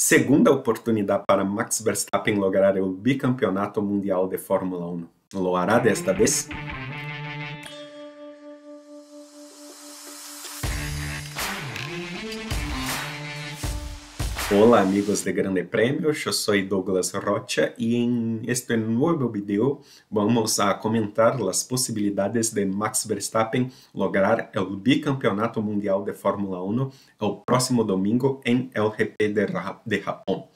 Segunda oportunidade para Max Verstappen lograr o bicampeonato mundial de Fórmula 1. Lo hará desta vez? Hola amigos de Grande Prêmio, eu sou Douglas Rocha e em este novo vídeo vamos a comentar as possibilidades de Max Verstappen lograr o bicampeonato mundial de Fórmula 1 o próximo domingo em el GP de, Japão.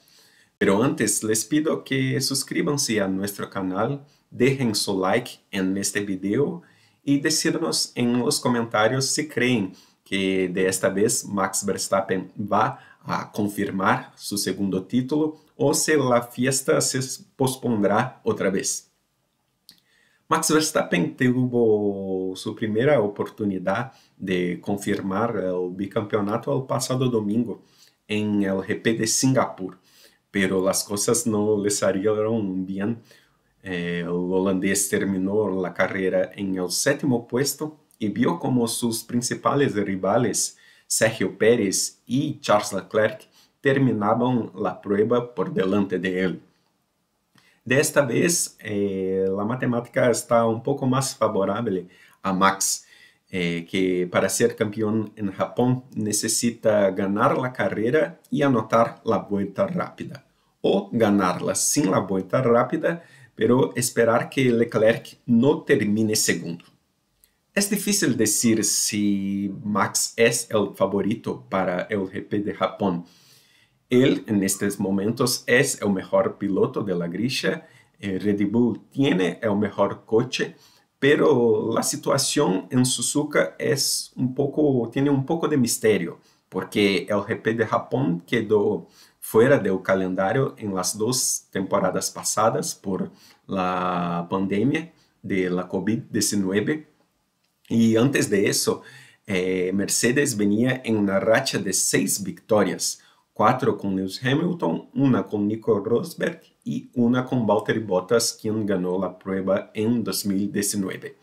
Pero antes les pido que suscríbanse a nosso canal, dejen su like en este video e decídanos en los comentários se creem que desta vez Max Verstappen vai a confirmar seu segundo título ou se a fiesta se pospondrá outra vez. Max Verstappen teve sua primeira oportunidade de confirmar o bicampeonato ao passado domingo em el GP de Singapur, pero as coisas não lhe saíram bem. Eh, o holandês terminou a carreira em el sétimo puesto e viu como seus principais rivales Sergio Pérez e Charles Leclerc terminaban a prueba por delante de ele. Desta vez, eh, a matemática está um pouco mais favorável a Max, eh, que para ser campeão em Japão necessita ganhar a carreira e anotar a volta rápida, ou ganhá-la sem a volta rápida, pero esperar que Leclerc não termine segundo. É difícil dizer se Max é o favorito para o GP de Japão. Ele, en estes momentos, é o melhor piloto de la grilla. Eh, Red Bull tiene o melhor coche, pero a situação em Suzuka é um pouco, tiene um pouco de mistério, porque o GP de Japão quedou fora do calendário em las duas temporadas passadas por la pandemia de la COVID-19 e antes de isso, eh, Mercedes venia em uma racha de seis vitórias, quatro com Lewis Hamilton, uma com Nico Rosberg e uma com Valtteri Bottas, quem ganhou a prova em 2019.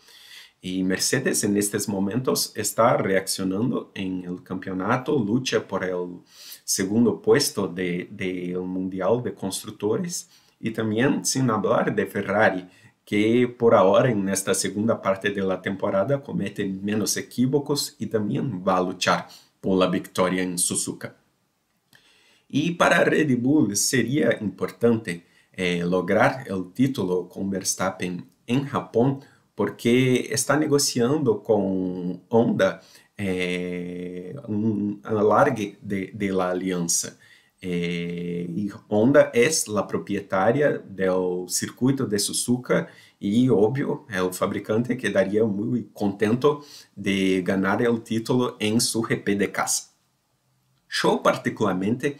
E Mercedes, en estes momentos, está reaccionando em el campeonato, lucha por el segundo puesto de, de el Mundial de Construtores e também, sem falar de Ferrari, que por ahora, nesta segunda parte da temporada, comete menos equívocos e também vai lutar por a vitória em Suzuka. E para Red Bull seria importante eh, lograr o título com Verstappen em Japão, porque está negociando com Honda eh, um alargue de, de la aliança. Eh, Honda é a proprietária do circuito de Suzuka e, óbvio, é o fabricante que daria muito contento de ganhar o título em seu GP de casa. Eu, particularmente,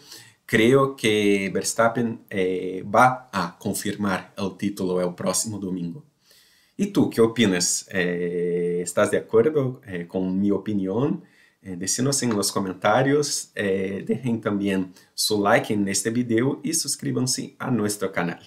creio que Verstappen eh, vai a confirmar o título o próximo domingo. E tu, que opinas? Eh, ¿Estás de acordo eh, com minha opinião? Eh, Decínos en los comentarios, eh, dejen también su like en este video y suscríbanse a nuestro canal.